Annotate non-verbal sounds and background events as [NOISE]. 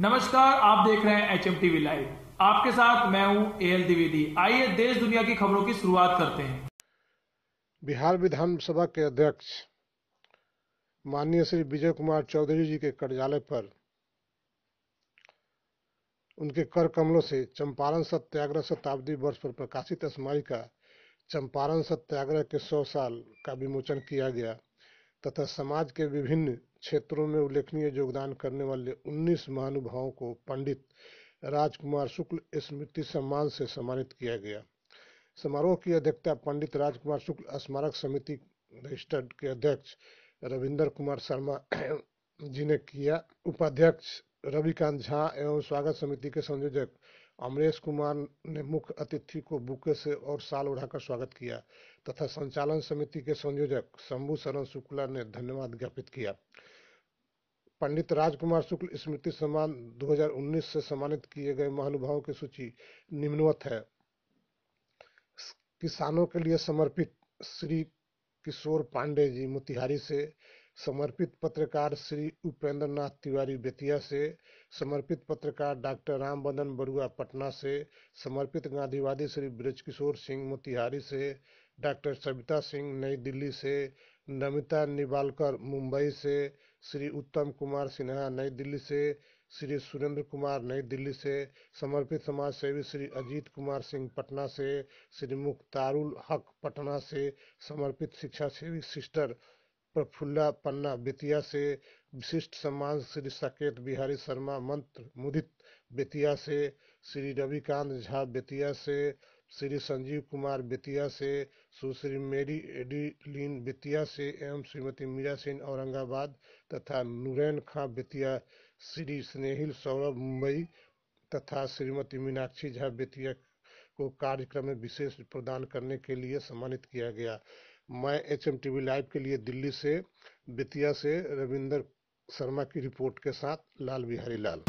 नमस्कार, आप देख रहे हैं एच एम टीवी लाइव आपके साथ मैं हूँ ए एल द्विवेदी आइए देश दुनिया की खबरों की शुरुआत करते हैं। बिहार विधानसभा के अध्यक्ष, माननीय श्री विजय कुमार चौधरी जी के कार्यालय पर उनके कर कमलों से चंपारण सत्याग्रह शताब्दी वर्ष पर प्रकाशित स्मारिका चंपारण सत्याग्रह के सौ साल का विमोचन किया गया, तथा समाज के विभिन्न क्षेत्रों में उल्लेखनीय योगदान करने वाले 19 महानुभावों को पंडित राजकुमार शुक्ल स्मृति सम्मान से सम्मानित किया गया। समारोह की अध्यक्षता पंडित राजकुमार शुक्ल स्मारक समिति रजिस्टर्ड के अध्यक्ष रविंदर कुमार शर्मा [CLEARS THROAT] जी ने किया। उपाध्यक्ष रविकांत झा एवं स्वागत समिति के संयोजक अमरेश कुमार ने मुख्य अतिथि को बुके से और साल उड़ाकर स्वागत किया तथा संचालन समिति के संयोजक शंभु शरण शुक्ला ने धन्यवाद ज्ञापित किया। पंडित राजकुमार शुक्ल स्मृति सम्मान 2019 से सम्मानित किए गए महानुभावों की सूची निम्नवत है। किसानों के लिए समर्पित श्री किशोर पांडे जी मोतिहारी से समर्पित पत्रकार श्री उपेंद्र नाथ तिवारी बेतिया से, समर्पित पत्रकार डॉक्टर राम बदन बरुआ पटना से, समर्पित गांधीवादी श्री ब्रजकिशोर सिंह मोतिहारी से, डॉक्टर सविता सिंह नई दिल्ली से, नमिता निबालकर मुंबई से, श्री उत्तम कुमार सिन्हा नई दिल्ली से, श्री सुरेंद्र कुमार नई दिल्ली से, समर्पित समाज सेवी श्री अजीत कुमार सिंह पटना से, श्री मुख्तारुल हक पटना से, समर्पित शिक्षा सेवी सिस्टर प्रफुल्ला पन्ना बेतिया से विशिष्ट सम्मान श्री साकेत बिहारी शर्मा मंत्र मुदित बेतिया से श्री रविकांत झा बेतिया से श्री संजीव कुमार बेतिया से सुश्री मेरी एडिलीन बेतिया से एवं श्रीमती मीरा सिंह औरंगाबाद तथा नूरैन खां बेतिया श्री स्नेहिल सौरभ मुंबई तथा श्रीमती मीनाक्षी झा बेतिया को कार्यक्रम में विशेष प्रदान करने के लिए सम्मानित किया गया। मैं H M T V live के लिए दिल्ली से, बेतिया से रविंदर शर्मा की रिपोर्ट के साथ लाल बिहारी लाल।